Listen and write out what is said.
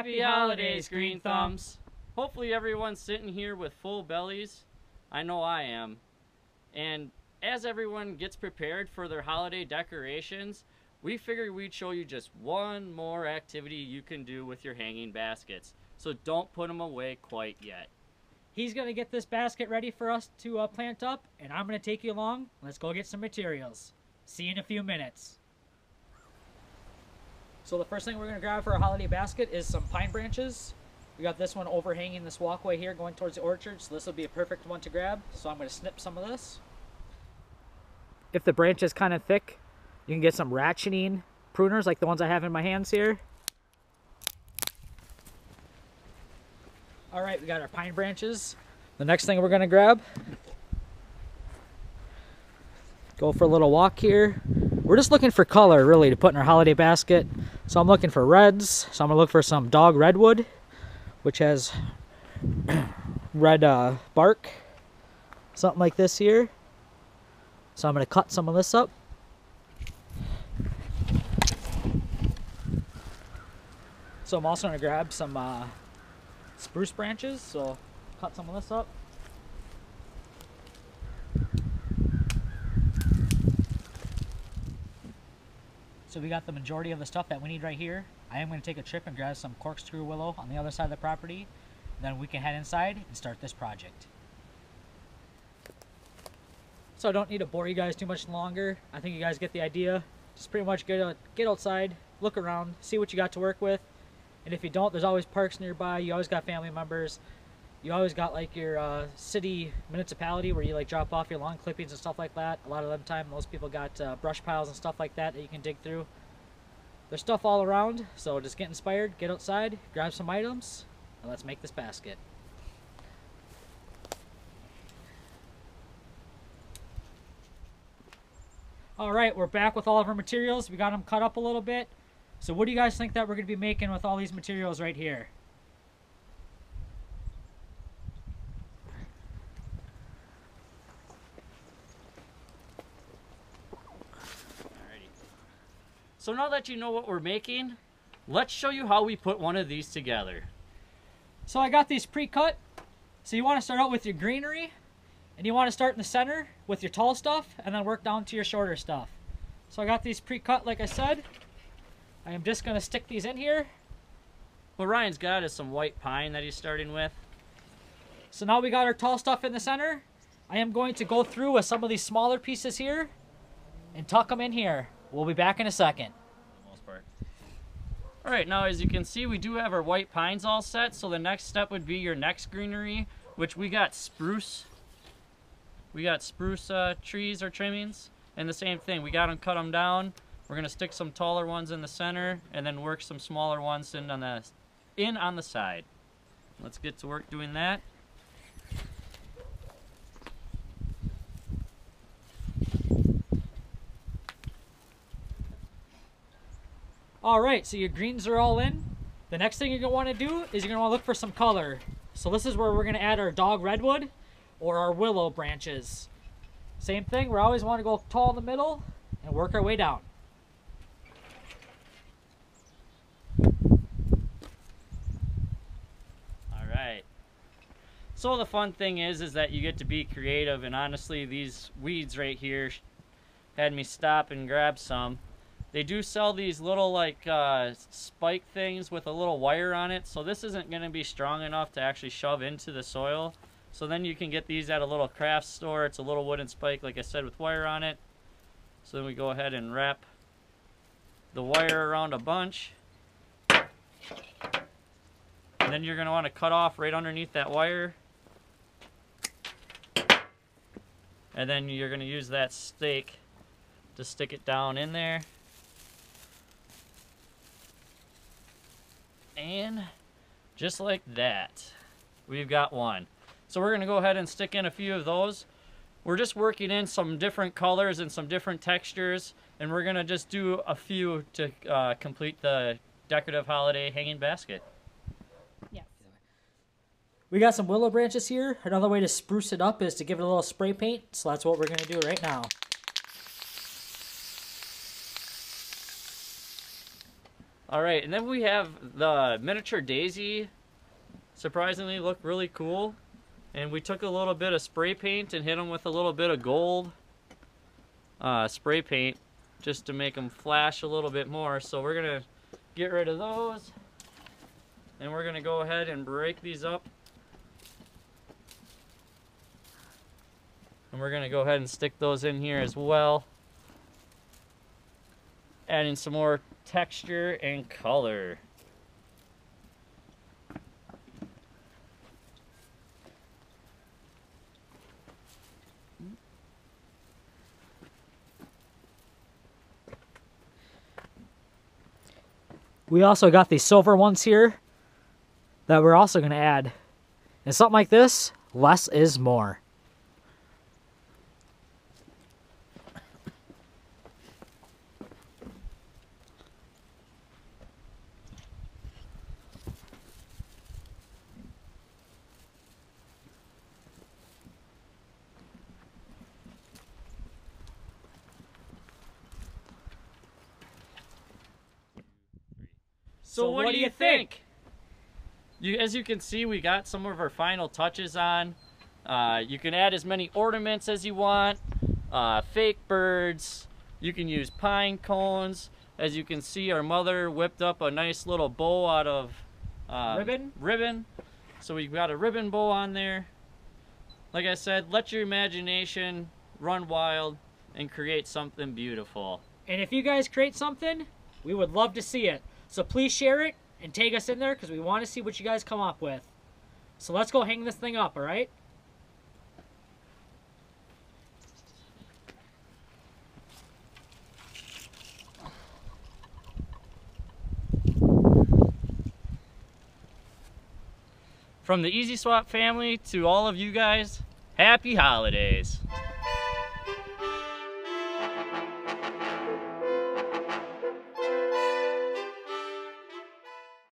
Happy holidays, Green Thumbs. Hopefully everyone's sitting here with full bellies. I know I am. And as everyone gets prepared for their holiday decorations, we figured we'd show you just one more activity you can do with your hanging baskets. So don't put them away quite yet. He's going to get this basket ready for us to uh, plant up, and I'm going to take you along. Let's go get some materials. See you in a few minutes. So the first thing we're going to grab for our holiday basket is some pine branches. We got this one overhanging this walkway here going towards the orchard, so this will be a perfect one to grab. So I'm going to snip some of this. If the branch is kind of thick, you can get some ratcheting pruners like the ones I have in my hands here. All right, we got our pine branches. The next thing we're gonna grab, go for a little walk here. We're just looking for color really to put in our holiday basket. So I'm looking for reds. So I'm gonna look for some dog redwood, which has red uh, bark, something like this here. So I'm gonna cut some of this up. So I'm also gonna grab some uh, spruce branches, so cut some of this up. So we got the majority of the stuff that we need right here. I am going to take a trip and grab some corkscrew willow on the other side of the property. Then we can head inside and start this project. So I don't need to bore you guys too much longer. I think you guys get the idea. Just pretty much get, uh, get outside, look around, see what you got to work with. And if you don't, there's always parks nearby. You always got family members. You always got like your uh, city municipality where you like drop off your lawn clippings and stuff like that. A lot of them time, most people got uh, brush piles and stuff like that that you can dig through. There's stuff all around, so just get inspired, get outside, grab some items, and let's make this basket. All right, we're back with all of our materials. We got them cut up a little bit. So what do you guys think that we're going to be making with all these materials right here? So now that you know what we're making, let's show you how we put one of these together. So I got these pre-cut. So you want to start out with your greenery, and you want to start in the center with your tall stuff, and then work down to your shorter stuff. So I got these pre-cut, like I said. I am just going to stick these in here. What Ryan's got is some white pine that he's starting with. So now we got our tall stuff in the center. I am going to go through with some of these smaller pieces here and tuck them in here. We'll be back in a second. All right, now as you can see, we do have our white pines all set. So the next step would be your next greenery, which we got spruce. We got spruce uh, trees or trimmings. And the same thing, we got them cut them down. We're gonna stick some taller ones in the center and then work some smaller ones in on the, in on the side. Let's get to work doing that. All right, so your greens are all in. The next thing you're gonna wanna do is you're gonna wanna look for some color. So this is where we're gonna add our dog redwood or our willow branches. Same thing, we always wanna go tall in the middle and work our way down. All right. So the fun thing is, is that you get to be creative, and honestly, these weeds right here had me stop and grab some. They do sell these little like uh, spike things with a little wire on it, so this isn't going to be strong enough to actually shove into the soil. So then you can get these at a little craft store. It's a little wooden spike, like I said, with wire on it. So then we go ahead and wrap the wire around a bunch. And then you're going to want to cut off right underneath that wire. And then you're going to use that stake to stick it down in there. And just like that, we've got one. So we're going to go ahead and stick in a few of those. We're just working in some different colors and some different textures, and we're going to just do a few to uh, complete the decorative holiday hanging basket. Yes. We got some willow branches here. Another way to spruce it up is to give it a little spray paint, so that's what we're going to do right now. All right, and then we have the miniature daisy. Surprisingly, look really cool. And we took a little bit of spray paint and hit them with a little bit of gold uh, spray paint just to make them flash a little bit more. So we're gonna get rid of those. And we're gonna go ahead and break these up. And we're gonna go ahead and stick those in here as well. Adding some more texture and color. We also got these silver ones here that we're also going to add. And something like this, less is more. So, what, do you think? You, as you can see, we got some of our final touches on. Uh, you can add as many ornaments as you want, uh, fake birds. You can use pine cones. As you can see, our mother whipped up a nice little bow out of uh, Ribbon? Ribbon. So we've got a ribbon bow on there. Like I said, let your imagination run wild and create something beautiful. And if you guys create something, we would love to see it. So please share it and tag us in there because we want to see what you guys come up with. So let's go hang this thing up, all right? From the EZ Swap family to all of you guys, happy holidays.